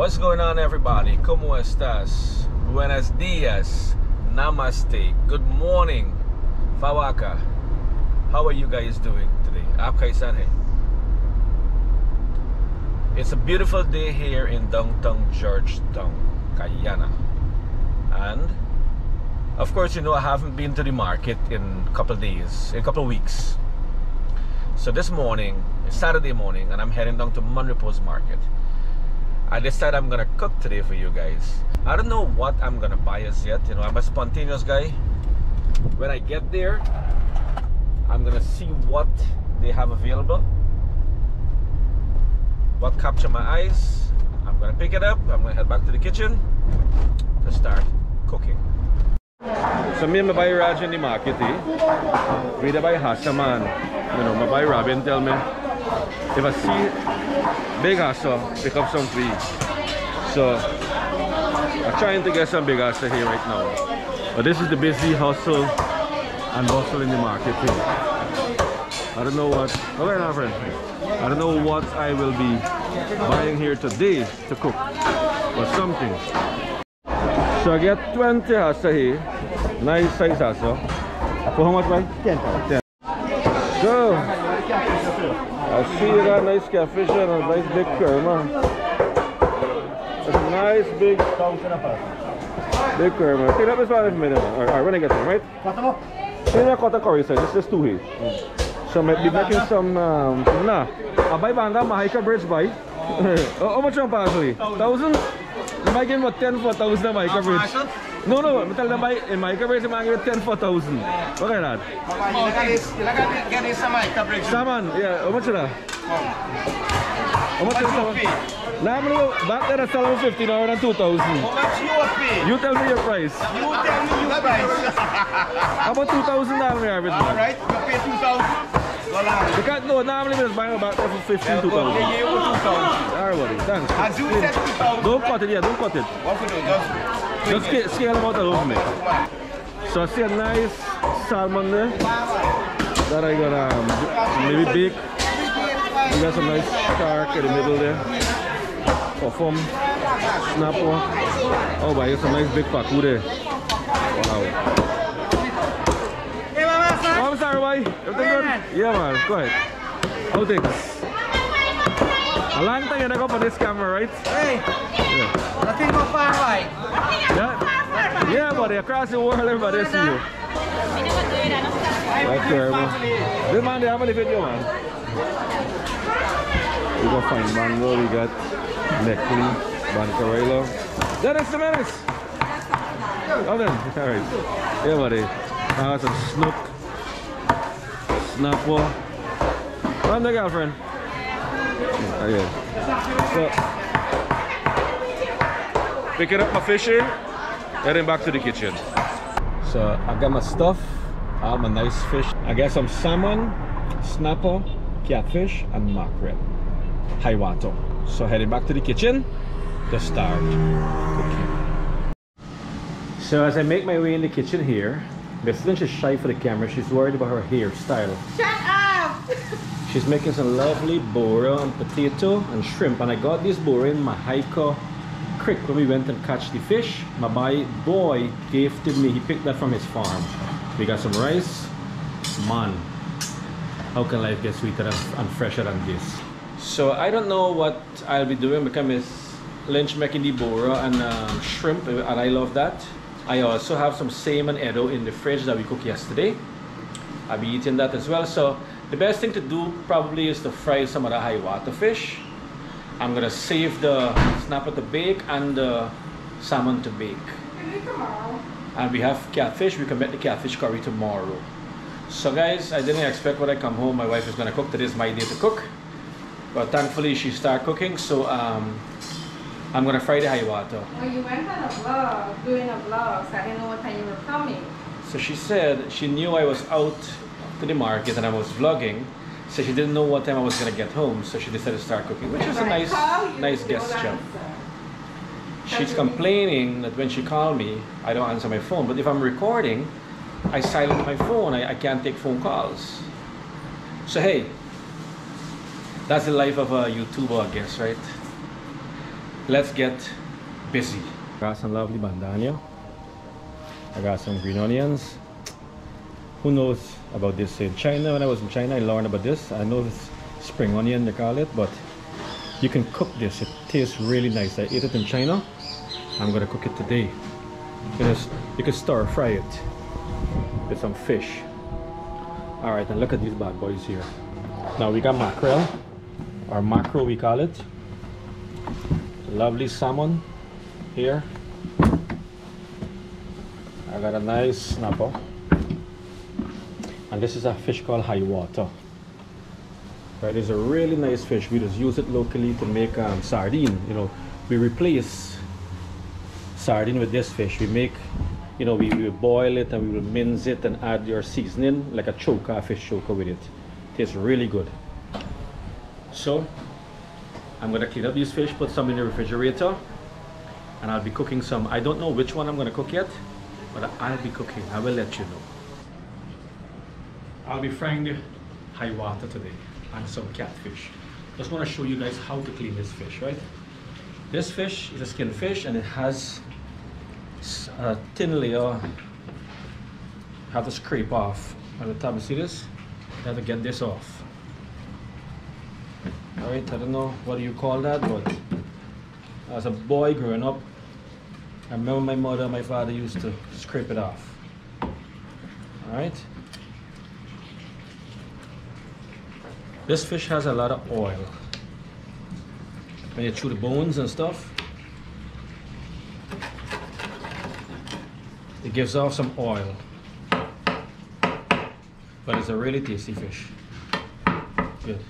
What's going on, everybody? ¿Cómo estás? Buenos dias. Namaste. Good morning. Fawaka. How are you guys doing today? Aap? It's a beautiful day here in downtown Georgetown, Guyana. And of course, you know I haven't been to the market in a couple days, in a couple weeks. So this morning, Saturday morning, and I'm heading down to Monrepos Market I decided I'm gonna cook today for you guys. I don't know what I'm gonna buy as yet. You know, I'm a spontaneous guy. When I get there, I'm gonna see what they have available. What capture my eyes. I'm gonna pick it up. I'm gonna head back to the kitchen to start cooking. So me and my boy Raj in the market, eh? We buy Hassaman. You know, my boy Robin tell me if I see big hassa, pick up some free. So I'm trying to get some big hassa here right now. But this is the busy hustle and bustle in the market here. I don't know what oh, okay now friend. I don't know what I will be buying here today to cook. But something. So I get 20 hassa here. Nice size hassa. For how much right? 10 10. So I see you got nice catfish and a nice big kerma. It's a nice big big kerma. Take that this one for me then. Alright, when I get them, right? See that cotton curry side, this is two here. So I might be making some um nah. I buy banga Mahaica bridge buy. oh, how much on parsley? Thousand? You might give me 10 for thousand Mahaica bridge. No, no, I tell them buy in Mahaica bridge, I give 10 for thousand. Look at that. Salmon, yeah, how much is that? How much is salmon? Nah, I'm gonna back then I sell them 50 now than 2000. How much you pay? You tell me your price. You tell me your price. How about 2000 dollars average? Alright, you pay 2,000. Well, Because no, normally we just buy about there for 15, 2000. They give you 2,000. Alright, buddy, thanks. As you said 2,000. Don't cut it, yeah, don't cut it. What we do? Just scale, scale them out a little bit. So I see a nice salmon there that I got um, maybe bake. We got some nice shark in the middle there. Perform, snapper. Oh, but here's some nice big paku there. Wow. Oh, I'm sorry, boy. Everything good? Yeah, man. Go ahead. How things? A long time you never go on this camera, right? Hey, Yeah. nothing but far right. Yeah, yeah, buddy. Across the world, everybody see you. That's terrible. This man, they have any video, man. We got fine mango, we got neckley, bancarello. Dennis the menace! Oh, then. Alright. Yeah, buddy. I got some snook, snapple. I'm the girlfriend. Yeah. So, picking up my fish in, heading back to the kitchen. So I got my stuff, all my nice fish. I got some salmon, snapper, catfish, and mackerel. Hiwato. So heading back to the kitchen to start cooking. So as I make my way in the kitchen here, Miss Lynch is shy for the camera. She's worried about her hairstyle. Shut up! She's making some lovely bora and potato and shrimp. And I got this bora in Mahaica Creek when we went and catch the fish. My boy, gifted me, he picked that from his farm. We got some rice. Man, how can life get sweeter and, fresher than this? So I don't know what I'll be doing because Miss Lynch making the bora and um, shrimp and I love that. I also have some salmon edo in the fridge that we cooked yesterday. I'll be eating that as well. So the best thing to do probably is to fry some of the high water fish. I'm gonna save the snapper to bake and the salmon to bake. And we have catfish, we can make the catfish curry tomorrow. So guys, I didn't expect when I come home my wife is gonna cook. Today is my day to cook. But thankfully she started cooking, so um, I'm gonna fry the high water. Well, you went on a vlog, doing a vlog, so I didn't know what time you were coming. So she said she knew I was out to the market and I was vlogging. So she didn't know what time I was gonna get home, so she decided to start cooking, which is a nice, nice you gesture. She's complaining that when she called me, I don't answer my phone. But if I'm recording, I silent my phone. I, I can't take phone calls. So hey, that's the life of a YouTuber, I guess, right? let's get busy. Got some lovely bandana. I got some green onions. Who knows about this in China? When I was in China, I learned about this. I know it's spring onion they call it, but you can cook this. It tastes really nice. I ate it in China. I'm gonna cook it today. You can, you can stir fry it with some fish. All right, and look at these bad boys here. Now we got mackerel, or mackerel we call it. Lovely salmon here. I got a nice snapper. And this is a fish called high water. Right, it's a really nice fish. We just use it locally to make um, sardine. You know, we replace sardine with this fish. We make, you know, we, we boil it and we will mince it and add your seasoning like a choker, fish choker with it. Tastes really good. So, I'm gonna clean up these fish, put some in the refrigerator, and I'll be cooking some. I don't know which one I'm gonna cook yet, but I'll be cooking. I will let you know. I'll be frying high water today and some catfish. Just want to show you guys how to clean this fish, right? This fish is a skin fish and it has a thin layer. You have to scrape off on the top. You see this? You have to get this off. Alright, I don't know what do you call that, but as a boy growing up, I remember my mother and my father used to scrape it off. Alright? This fish has a lot of oil. When you chew the bones and stuff, it gives off some oil. But it's a really tasty fish. Good.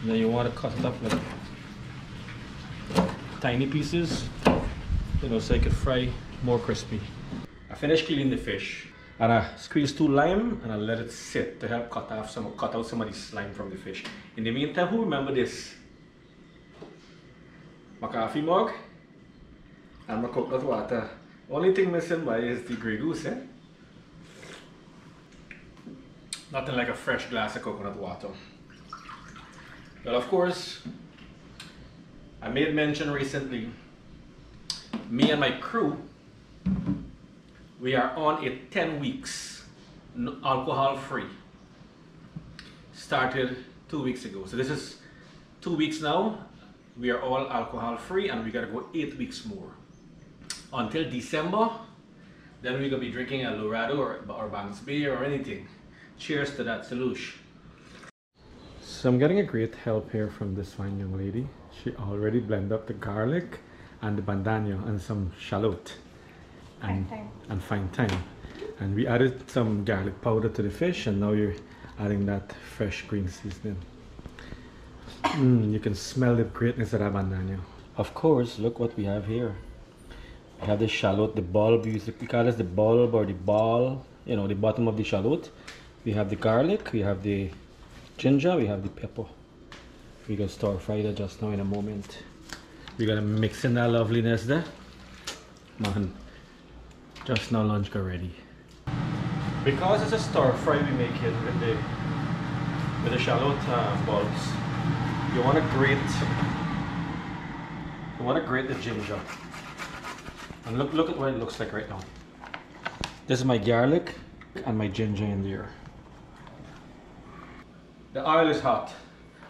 And then you want to cut it up like tiny pieces, you know, so it could fry more crispy. I finished cleaning the fish and I squeeze two lime and I let it sit to help cut off some cut out some of the slime from the fish. In the meantime, who remember this? My coffee mug and my coconut water. Only thing missing by is the Grey Goose, eh? Nothing like a fresh glass of coconut water. Well, of course, I made mention recently, me and my crew we are on a 10 weeks alcohol free started two weeks ago. So this is two weeks now. We are all alcohol free and we gotta go eight weeks more. Until december then we're gonna be drinking El Dorado or, or Banks beer or anything. Cheers to that solution. So i'm getting a great help here from this fine young lady. She already blended up the garlic and the bandana and some shallot and, Fine and fine thyme. And we added some garlic powder to the fish and now you're adding that fresh green seasoning. Mm, you can smell the greatness of that bandana. Of course, look what we have here. We have the shallot, the bulb, we call this the bulb or the ball, you know, the bottom of the shallot. We have the garlic, we have the ginger, we have the pepper. We're gonna stir fry that just now in a moment. We're gonna mix in that loveliness there. Man, just now lunch got ready. Because it's a stir fry we make it with the with the shallot uh, bulbs. You want to grate you want to grate the ginger. And look look at what it looks like right now. This is my garlic and my ginger in there. The oil is hot.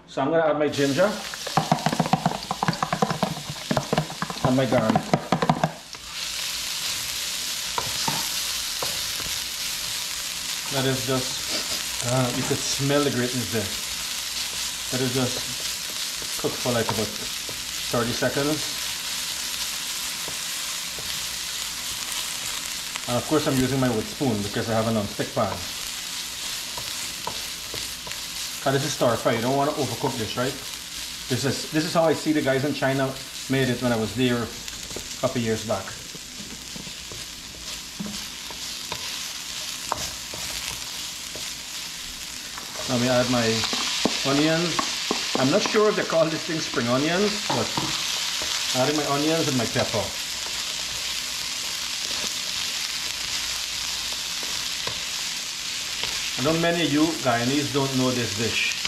So I'm gonna add my ginger and my garlic. That is just, uh, you could smell the greatness there. That is just cooked for like about 30 seconds. And of course I'm using my wood spoon because I have a non-stick pan. Cause this is stir fry, you don't want to overcook this, right? This is this is how I see the guys in China made it when I was there a couple years back. We add my onions. I'm not sure if they call this thing spring onions, but adding my onions and my pepper. I know many of you Guyanese don't know this dish.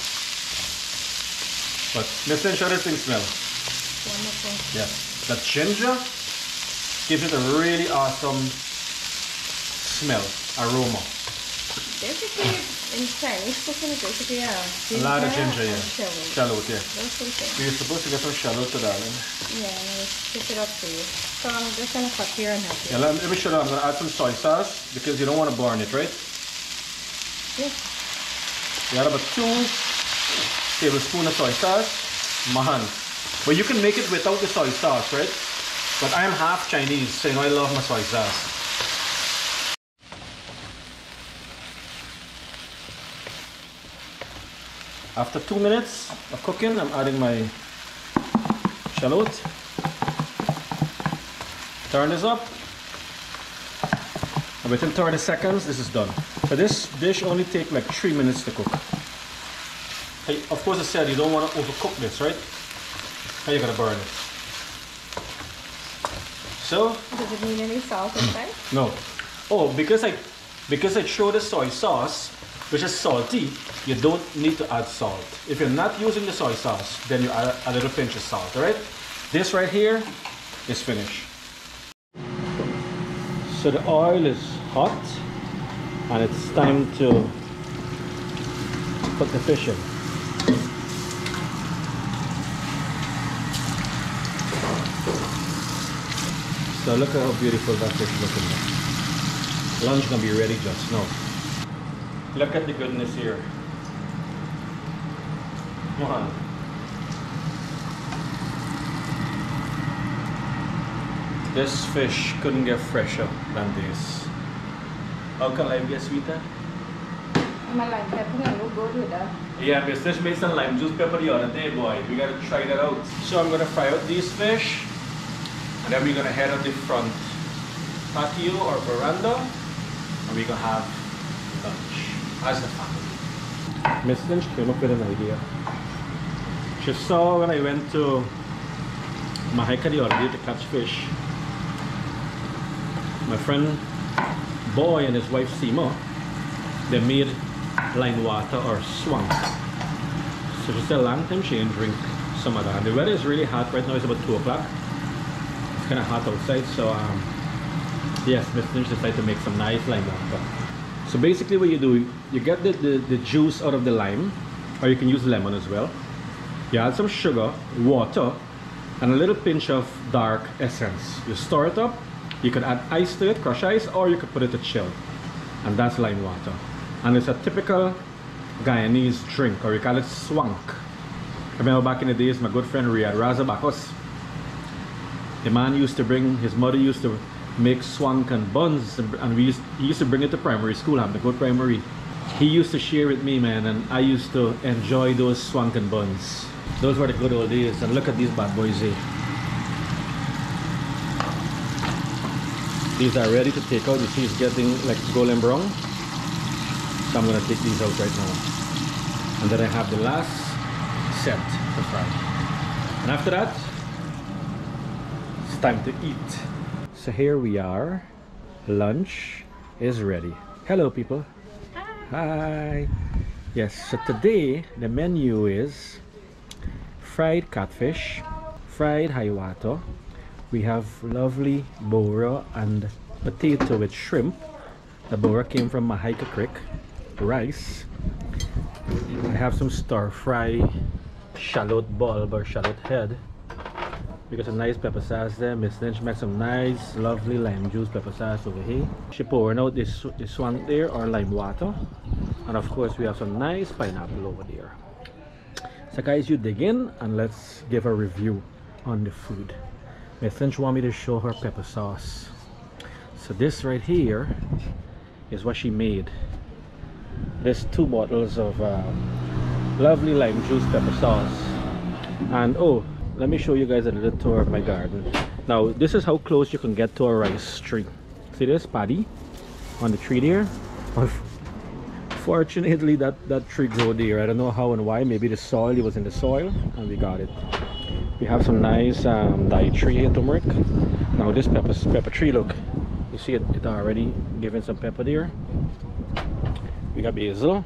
But listen, sure this thing smell. Wonderful. Yeah. The ginger gives it a really awesome smell, aroma. Basically, in Chinese cooking, it's basically a A lot of ginger, yeah. shallot. Shallot, yeah. We're supposed to get some shallot to darling. Yeah, I'll pick it up for you. So I'm just gonna cut here and help Yeah, let, me show you. I'm gonna add some soy sauce because you don't want to burn it, right? Yeah. You add about two tablespoons of soy sauce. Man. But you can make it without the soy sauce, right? But I am half Chinese, so you know I love my soy sauce. After two minutes of cooking, I'm adding my shallot. Turn this up. And within 30 seconds, this is done. So this dish only take like three minutes to cook. Hey, of course I said you don't want to overcook this, right? Now you're gonna burn it. So, Does it need any salt inside? no. Oh, because I because I throw the soy sauce, which is salty, you don't need to add salt. If you're not using the soy sauce, then you add a little pinch of salt, alright? This right here is finished. So the oil is hot and it's time to put the fish in. So look at how beautiful that fish is looking. Lunch gonna be ready just now. Look at the goodness here. Come on. This fish couldn't get fresher than this. How can life get sweeter? I'm a lime pepper and look good with that. Yeah, Miss Fish made some lime juice pepper the other day, boy. We gotta try that out. So I'm gonna fry out these fish, and then we're gonna head out the front patio or veranda, and we're gonna have lunch as family. Miss Lynch came up with an idea. She saw when I went to Mahaica the other day to catch fish. My friend Boy and his wife Seema, they made lime water or swank. So she said long time she didn't drink some of that. And the weather is really hot right now, it's about 2 o'clock. It's kind of hot outside, so um, yes, Miss Lynch decided to make some nice lime water. So basically what you do, you get the, the, the juice out of the lime, or you can use lemon as well. You add some sugar, water, and a little pinch of dark essence. You store it up, you can add ice to it, crush ice, or you could put it to chill. And that's lime water. And it's a typical Guyanese drink, or we call it swank. I remember back in the days, my good friend Riyad Razabakos, the man used to bring, his mother used to make swank and buns, and we used, he used to bring it to primary school, I'm the good primary. He used to share with me, man, and I used to enjoy those swank and buns. Those were the good old days, and look at these bad boys here. These are ready to take out. You see it's getting like golden brown. So I'm gonna take these out right now. And then I have the last set to fry. And after that, it's time to eat. So here we are. Lunch is ready. Hello people. Hi. Yes, so today the menu is fried catfish, fried hiwato. We have lovely bora and potato with shrimp. The bora came from Mahaica Creek. Rice. I have some stir fry shallot bulb or shallot head. We got some nice pepper sauce there. Miss Lynch made some nice, lovely lime juice pepper sauce over here. She pouring out this this one there or lime water. And of course we have some nice pineapple over there. So guys, you dig in and let's give a review on the food. Miss Lynch want me to show her pepper sauce. So this right here is what she made. There's two bottles of um, lovely lime juice pepper sauce. And oh, let me show you guys a little tour of my garden. Now, this is how close you can get to a rice tree. See this paddy on the tree there? Fortunately, that, that tree grew there. I don't know how and why. Maybe the soil, it was in the soil and we got it. We have some nice um, tree here, turmeric. Now this pepper, pepper tree, look. You see it, it already giving some pepper there. We got basil.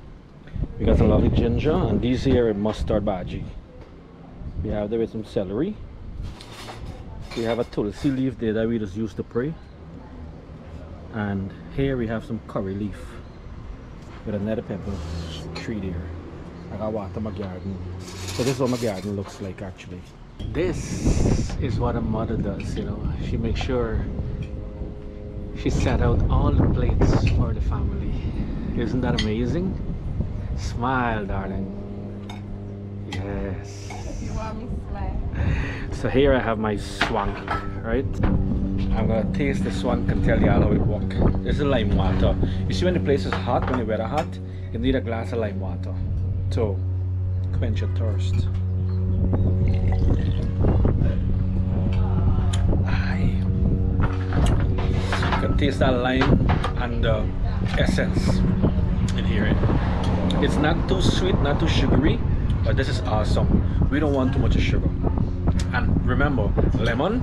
We got some lovely ginger. And these here are mustard bhaji. We have there with some celery. We have a tulsi leaf there that we just use to pray. And here we have some curry leaf with another pepper tree there. I got water my garden. So this is what my garden looks like actually. This is what a mother does, you know. She makes sure she set out all the plates for the family. Isn't that amazing? Smile, darling. Yes. You? So here I have my swank, right? I'm gonna taste the swank and tell y'all how it works. This is lime water. You see when the place is hot, when the weather hot, you need a glass of lime water to quench your thirst. Aye. You can taste that lime and the essence in here. It's not too sweet, not too sugary, but this is awesome. We don't want too much sugar. And remember, lemon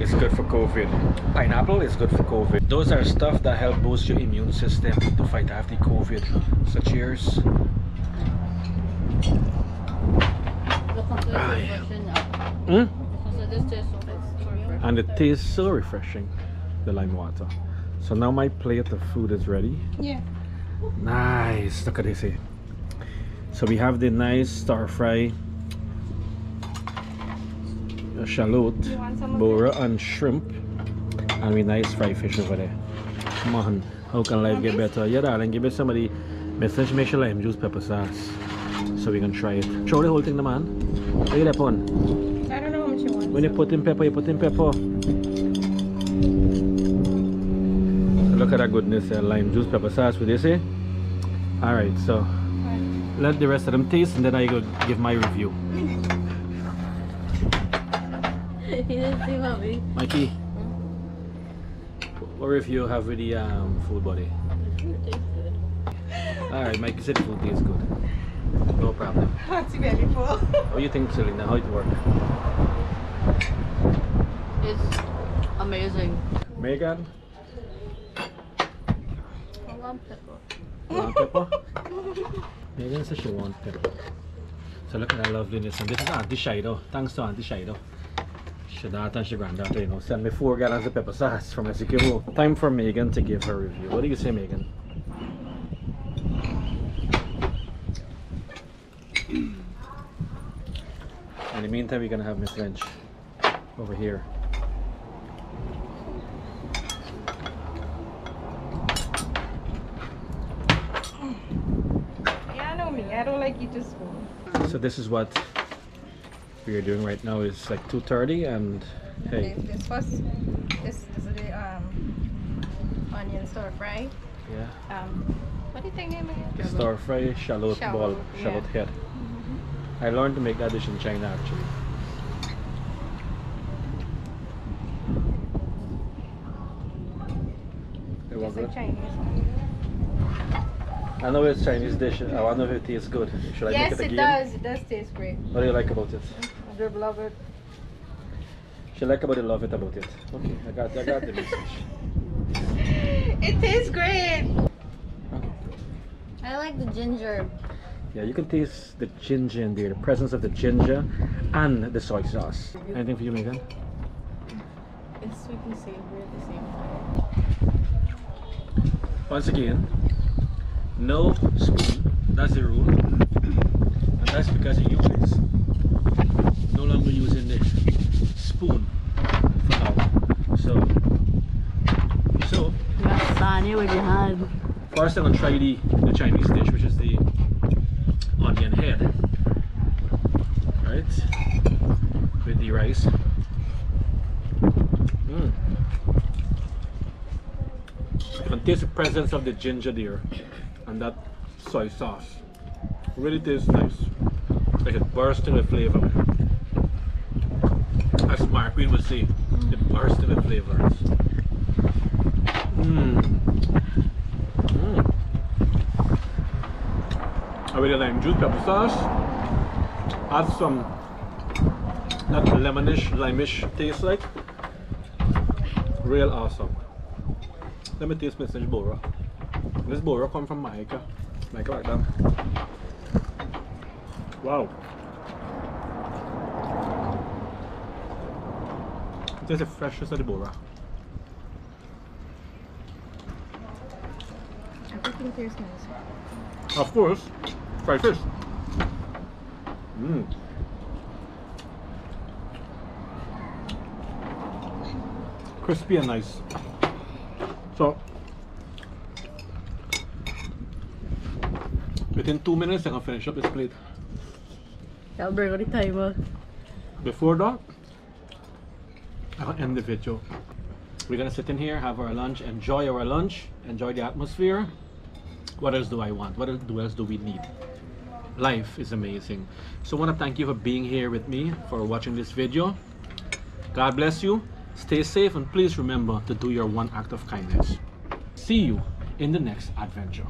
is good for COVID. Pineapple is good for COVID. Those are stuff that help boost your immune system to fight off the COVID. So cheers. Mm? And it tastes so refreshing, the lime water. So now my plate of food is ready. Yeah. Nice. Look at this here. So we have the nice stir fry uh, shallot, You want some of bora and shrimp and we nice fried fish over there. Come on, how can life get better? Yeah darling, give me somebody message make sure lime juice pepper sauce so we can try it. Show the whole thing the man. Look at that one. I don't know how much you want. When you put in pepper, you put in pepper. Look at that goodness there, lime juice pepper sauce with this eh? Alright, so let the rest of them taste and then I go give my review. he didn't see mommy. Mikey, what review you have with the um, food buddy? It tastes good. Alright, Mikey said the food tastes good. No problem. Hot belly full. What do you think, Selena? How it work? It's amazing. Megan, I love pepper. want pepper? Megan says she wants pepper. So look at that loveliness. And this is Auntie Shido. Thanks to Auntie Shido. She daughter and she granddaughter, you know, send me four gallons of pepper sauce from Ezekiel. Time for Megan to give her review. What do you say, Megan? In the meantime, we're gonna have Miss Lynch over here. Yeah, I know me. I don't like eat the spoon. So this is what we are doing right now. It's like 2.30 and hey, This, this first, this, is the um, onion stir fry. yeah. Um, what do you think name again? Stir fry shallot ball, Shallot, shallot yeah. head. I learned to make that dish in China actually. It was It's good. Chinese. I know it's Chinese dish. I wonder if it tastes good. Should I yes, make it it again? does. It does taste great. What do you like about it? Mm-hmm. I do love it. She like about it, love it about it. Okay, I got, I got the message. It tastes great. Okay. I like the ginger. Yeah, you can taste the ginger in there, the presence of the ginger and the soy sauce. Anything for you, Megan? It's sweet and savory at the same time. Once again, no spoon. That's the rule. And that's because you guys no longer using the spoon for now. So, so Sanya with your hand. first I'm gonna try the, the Chinese dish, which is the onion head. Right? With the rice. Mm. You can taste the presence of the ginger there and that soy sauce. Really tastes nice. Like it bursting with flavor. As Mark Green would say, it bursting with flavors. Mmm. Mm. I really like juice pepper sauce. Add some that lemonish, limeish taste like. Real awesome. Let me taste Mr. Bora. This Bora come from Mahaica. Like like that. Wow. This is fresh as the Bora. Everything tastes nice. Of course, fried fish. Mmm. Crispy and nice. So, within two minutes, I can finish up this plate. I'll bring on the timer. Before that, I can end the video. We're gonna sit in here, have our lunch, enjoy our lunch, enjoy the atmosphere. What else do I want? What else do, else do we need? Life is amazing. So I want to thank you for being here with me, for watching this video. God bless you. Stay safe and please remember to do your one act of kindness. See you in the next adventure.